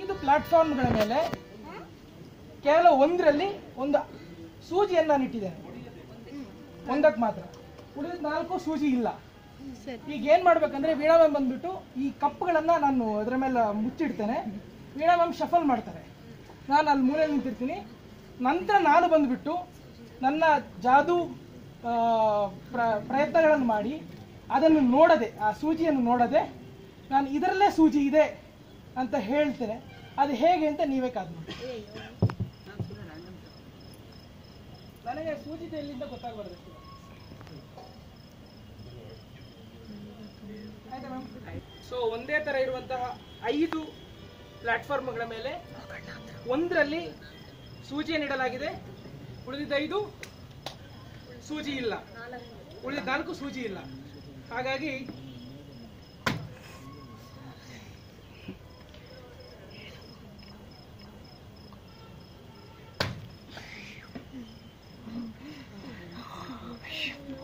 ಐದು ಪ್ಲಾಟ್ಫಾರ್ಮ್ಗಳ ಮೇಲೆ ಕೇವಲ ಒಂದರಲ್ಲಿ ಒಂದು ಸೂಜಿಯನ್ನು ನಾನು ಇಟ್ಟಿದ್ದೇನೆ. ಒಂದಕ್ಕೆ ಮಾತ್ರ. ಉಳಿದ ನಾಲ್ಕು ಸೂಜಿ ಇಲ್ಲ. ಈಗ ಏನು ಮಾಡ್ಬೇಕಂದ್ರೆ ವೀಣಾ ಮ್ಯಾಮ್ ಬಂದ್ಬಿಟ್ಟು ಈ ಕಪ್ಗಳನ್ನ ನಾನು ಅದರ ಮೇಲೆ ಮುಚ್ಚಿಡ್ತೇನೆ. ವೀಣಾ ಮ್ಯಾಮ್ ಶಫಲ್ ಮಾಡ್ತಾರೆ. ನಾನು ಅಲ್ಲಿ ಮೂಲೆ ನಿಂತಿರ್ತೀನಿ. ನಂತರ ನಾನು ಬಂದ್ಬಿಟ್ಟು ನನ್ನ ಜಾದು ಪ್ರ- ಪ್ರಯತ್ನಗಳನ್ನು ಮಾಡಿ ಅದನ್ನು ನೋಡದೆ ಆ ಸೂಜಿಯನ್ನು ನೋಡದೆ ನಾನು ಇದರಲ್ಲೇ ಸೂಜಿ ಇದೆ ಅಂತ ಹೇಳ್ತೇನೆ. ಅದು ಹೇಗೆ ಅಂತ ನೀವೇ ಕಾದು ನನಗೆ ಸೂಜಿ ಎಲ್ಲಿಂದ ಗೊತ್ತಾಗಬಾರ್ದು ಸೊ ಒಂದೇ ತರ ಇರುವಂತಹ ಐದು ಪ್ಲಾಟ್ಫಾರ್ಮ್ಗಳ ಮೇಲೆ ಒಂದರಲ್ಲಿ ಸೂಜಿಯನ್ನು ಇಡಲಾಗಿದೆ ಉಳಿದಿದ್ದ ಐದು ಸೂಜಿ ಇಲ್ಲ. ಉಳಿದ ನಾಲ್ಕು ಸೂಜಿ ಇಲ್ಲ. ಹಾಗಾಗಿ помощь.